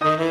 mhm